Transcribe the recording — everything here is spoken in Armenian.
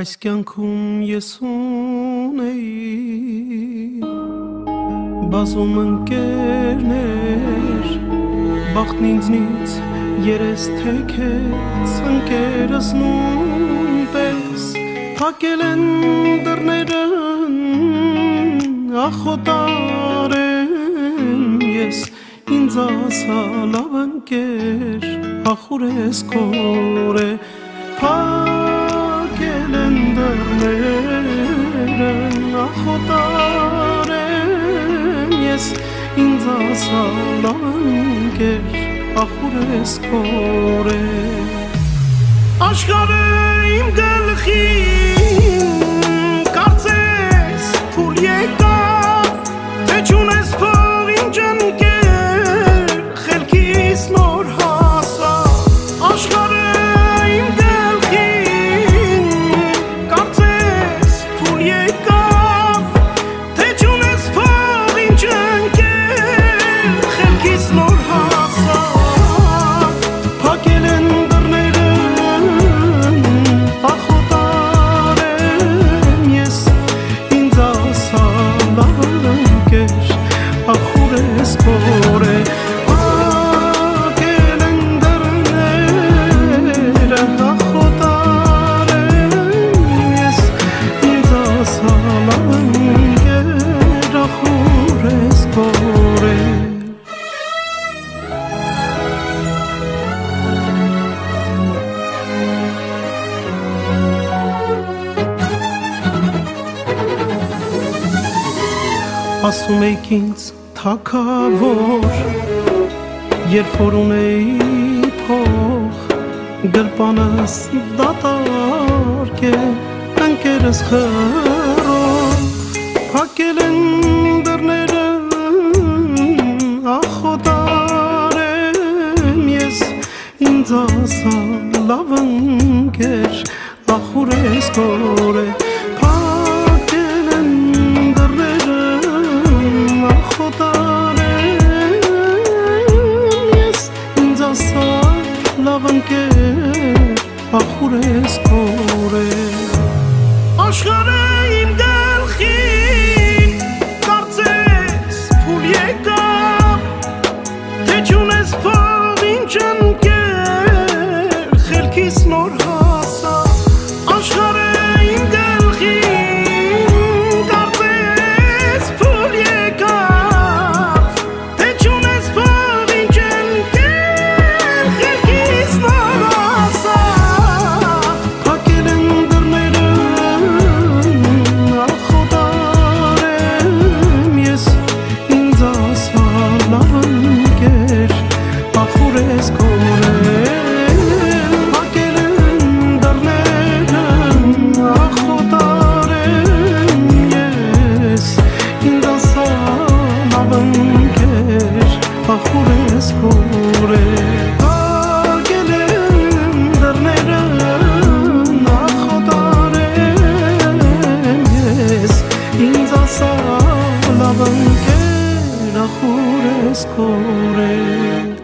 Այս կյանքում ես ունեի բազում ընկերներ բախտն ինձնից երես թեքեց ընկերս նույնպես փակել են դռներն ախոտար եմ ես ինձ ասա լավ ընկեր ախուր ես կորե փակել դռներն ախոտար եմ ես ինձ ասա լավ ընկեր ախուր ես կորե աշխարհը իմ գլխին ասում եք ինձ թակավոր երբ որ ունեի փող գրպանս դատարկ է ընկերս խրով փակել են դռները ախոտար եմ ես ինձ ասա լավ ընկեր ախուր ես կորե ախուր ես կորե աշխարհը իմ գլխին կարծես փուլ եկավ թե չունես փող ինչ ընկեր խելքիս նոր հասա լավ